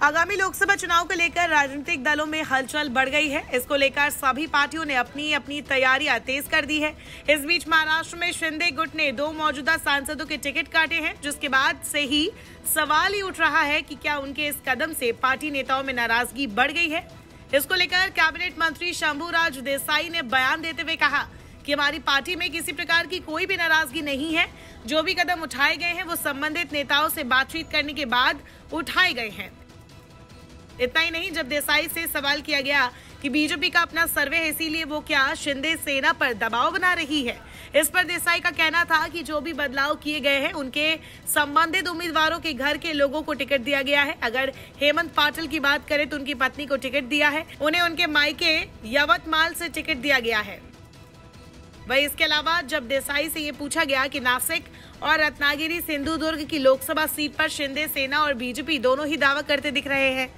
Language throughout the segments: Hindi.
आगामी लोकसभा चुनाव को लेकर राजनीतिक दलों में हलचल बढ़ गई है। इसको लेकर सभी पार्टियों ने अपनी अपनी तैयारियाँ तेज कर दी है। इस बीच महाराष्ट्र में शिंदे गुट ने दो मौजूदा सांसदों के टिकट काटे हैं, जिसके बाद से ही सवाल ही उठ रहा है कि क्या उनके इस कदम से पार्टी नेताओं में नाराज़गी बढ़ गई है। इसको लेकर कैबिनेट मंत्री शंभूराज देसाई ने बयान देते हुए कहा कि हमारी पार्टी में किसी प्रकार की कोई भी नाराज़गी नहीं है। जो भी कदम उठाए गए हैं, वो संबंधित नेताओं से बातचीत करने के बाद उठाए गए हैं। इतना ही नहीं, जब देसाई से सवाल किया गया कि बीजेपी का अपना सर्वे है, इसीलिए वो क्या शिंदे सेना पर दबाव बना रही है? इस पर देसाई का कहना था कि जो भी बदलाव किए गए हैं, उनके संबंधित उम्मीदवारों के घर के लोगों को टिकट दिया गया है। अगर हेमंत पाटिल की बात करें तो उनकी पत्नी को टिकट दिया है। उन्हें उनके मायके यवतमाल से टिकट दिया गया है। वही इसके अलावा जब देसाई से ये पूछा गया कि नासिक और रत्नागिरी सिंधुदुर्ग की लोकसभा सीट पर शिंदे सेना और बीजेपी दोनों ही दावा करते दिख रहे हैं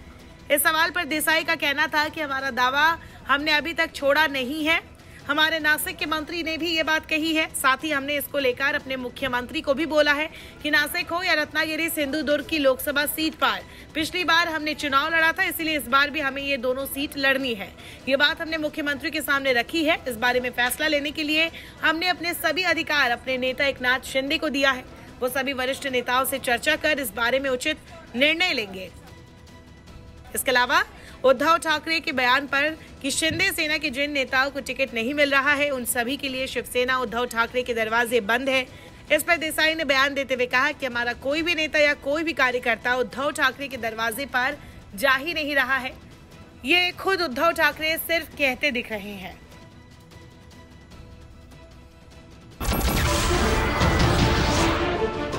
इस सवाल पर देसाई का कहना था कि हमारा दावा हमने अभी तक छोड़ा नहीं है। हमारे नासिक के मंत्री ने भी ये बात कही है। साथ ही हमने इसको लेकर अपने मुख्यमंत्री को भी बोला है कि नासिक हो या रत्नागिरी सिंधु दुर्ग की लोकसभा सीट पर। पिछली बार हमने चुनाव लड़ा था, इसीलिए इस बार भी हमें ये दोनों सीट लड़नी है। ये बात हमने मुख्यमंत्री के सामने रखी है। इस बारे में फैसला लेने के लिए हमने अपने सभी अधिकार, अपने नेता एक शिंदे को दिया है। वो सभी वरिष्ठ नेताओं से चर्चा कर इस बारे में उचित निर्णय लेंगे। इसके अलावा, उद्धव ठाकरे के बयान पर कि शिंदे सेना के जिन नेताओं को टिकट नहीं मिल रहा है, उन सभी के लिए शिवसेना, उद्धव ठाकरे के दरवाजे बंद है। इस पर देसाई ने बयान देते हुए कहा कि हमारा कोई भी नेता या कोई भी कार्यकर्ता उद्धव ठाकरे के दरवाजे पर जा ही नहीं रहा है। ये खुद उद्धव ठाकरे सिर्फ़ कहते दिख रहे हैं।